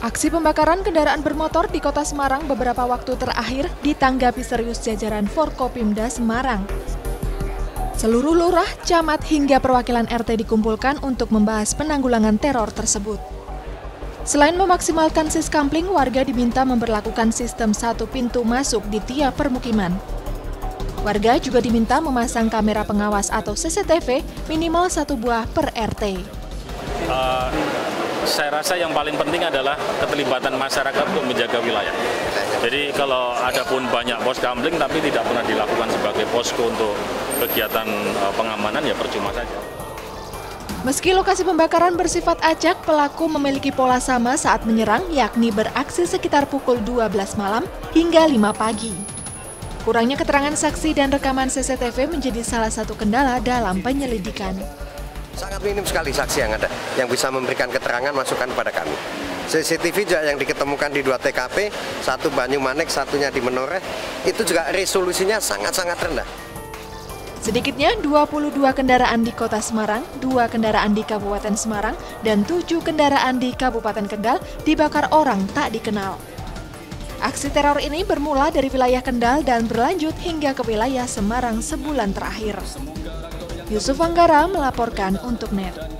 Aksi pembakaran kendaraan bermotor di kota Semarang beberapa waktu terakhir ditanggapi serius jajaran Forkopimda Semarang. Seluruh lurah, camat hingga perwakilan RT dikumpulkan untuk membahas penanggulangan teror tersebut. Selain memaksimalkan siskampling, warga diminta memperlakukan sistem satu pintu masuk di tiap permukiman. Warga juga diminta memasang kamera pengawas atau CCTV minimal satu buah per RT. Uh, saya rasa yang paling penting adalah keterlibatan masyarakat untuk menjaga wilayah. Jadi kalau ada pun banyak pos gambling tapi tidak pernah dilakukan sebagai posko untuk kegiatan uh, pengamanan ya percuma saja. Meski lokasi pembakaran bersifat acak, pelaku memiliki pola sama saat menyerang, yakni beraksi sekitar pukul 12 malam hingga 5 pagi. Kurangnya keterangan saksi dan rekaman CCTV menjadi salah satu kendala dalam penyelidikan. Sangat minim sekali saksi yang ada yang bisa memberikan keterangan masukan pada kami. CCTV juga yang diketemukan di dua TKP, satu Banyumanik, satunya di Menoreh, itu juga resolusinya sangat-sangat rendah. Sedikitnya 22 kendaraan di kota Semarang, dua kendaraan di Kabupaten Semarang, dan tujuh kendaraan di Kabupaten Kendal dibakar orang tak dikenal. Aksi teror ini bermula dari wilayah Kendal dan berlanjut hingga ke wilayah Semarang sebulan terakhir. Yusuf Anggara melaporkan untuk NET.